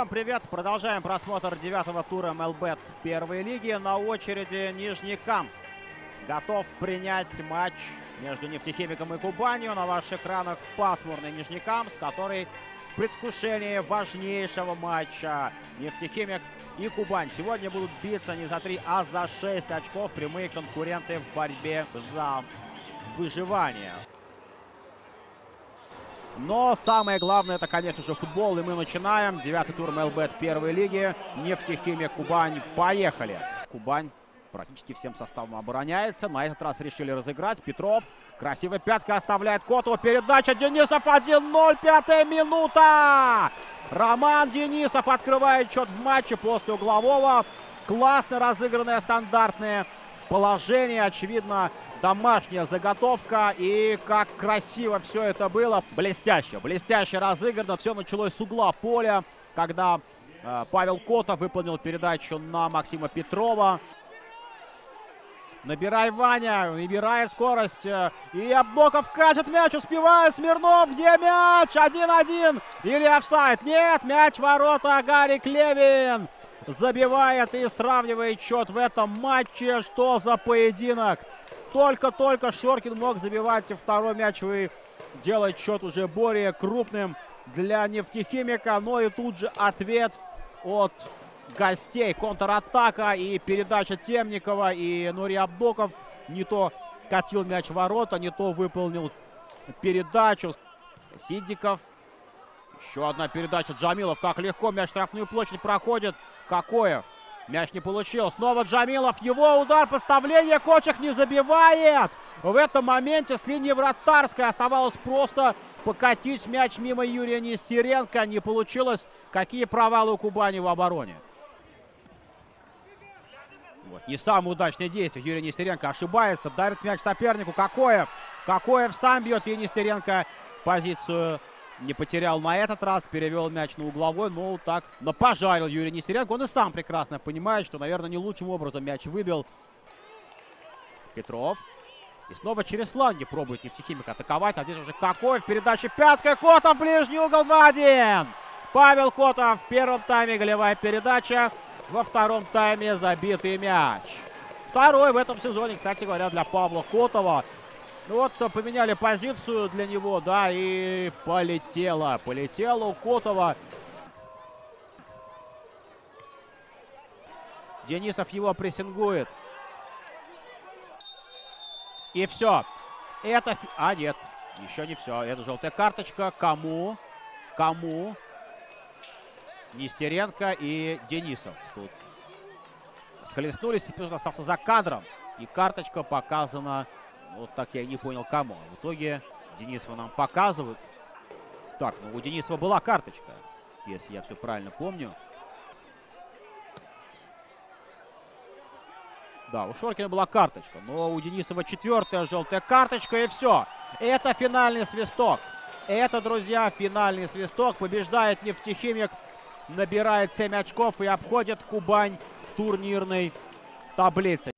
Всем привет! Продолжаем просмотр девятого тура МЛБ первой лиги. На очереди Нижнекамск. Готов принять матч между нефтехимиком и Кубанью. На ваших экранах пасмурный Нижнекамск, который в предвкушении важнейшего матча Нефтехимик и Кубань. Сегодня будут биться не за 3, а за 6 очков. Прямые конкуренты в борьбе за выживание. Но самое главное, это, конечно же, футбол. И мы начинаем. Девятый тур МЛБ первой лиги. Нефтехимия Кубань. Поехали. Кубань практически всем составом обороняется. На этот раз решили разыграть. Петров. Красивая пятка оставляет Котова. Передача Денисов 1-0. Пятая минута. Роман Денисов открывает счет в матче после углового. Классно разыгранное стандартное положение. Очевидно, домашняя заготовка. И как красиво все это было. Блестяще, блестяще разыграно. Все началось с угла поля, когда э, Павел Котов выполнил передачу на Максима Петрова. Набирай, Ваня, набирает скорость. Э, и Обдоков катит мяч, успевает Смирнов. Где мяч? 1-1. Или офсайд? Нет, мяч ворота. Гарри Клевин забивает и сравнивает счет в этом матче. Что за поединок? Только-только Шоркин мог забивать второй мяч и делать счет уже более крупным для нефтехимика. Но и тут же ответ от гостей. Контратака и передача Темникова. И Нури Абдоков не то катил мяч в ворота, не то выполнил передачу. Сидиков. Еще одна передача Джамилов. Как легко мяч в штрафную площадь проходит. Кокоев. Мяч не получил. Снова Джамилов. Его удар, подставление. Кочек не забивает. В этом моменте с линии вратарской оставалось просто покатить мяч мимо Юрия Нестеренко. Не получилось. Какие провалы у Кубани в обороне. Вот. Не самое удачное действие. Юрий Нестеренко ошибается. Дарит мяч сопернику. Кокоев. Кокоев сам бьет. И Нестеренко позицию не потерял на этот раз. Перевел мяч на угловой. Но так но пожарил Юрий Нестеренко. Он и сам прекрасно понимает, что, наверное, не лучшим образом мяч выбил. Петров. И снова через фланги пробует нефтехимик атаковать. А здесь уже Кокоев. Передача пяткой. Котов. Ближний угол 2-1. Павел Котов в первом тайме голевая передача. Во втором тайме забитый мяч. Второй в этом сезоне, кстати говоря, для Павла Котова. Ну вот поменяли позицию для него, да, и полетело. Полетело у Котова. Денисов его прессингует. И все. Это... А, нет. Еще не все. Это желтая карточка. Кому? Кому? Нестеренко и Денисов. Тут схлестнулись. Теперь остался за кадром. И карточка показана... Вот так я и не понял, кому. В итоге Денисова нам показывают. Так, ну у Денисова была карточка, если я все правильно помню. Да, у Шоркина была карточка, но у Денисова четвертая желтая карточка и все. Это финальный свисток. Это, друзья, финальный свисток. Побеждает нефтехимик, набирает 7 очков и обходит Кубань в турнирной таблице.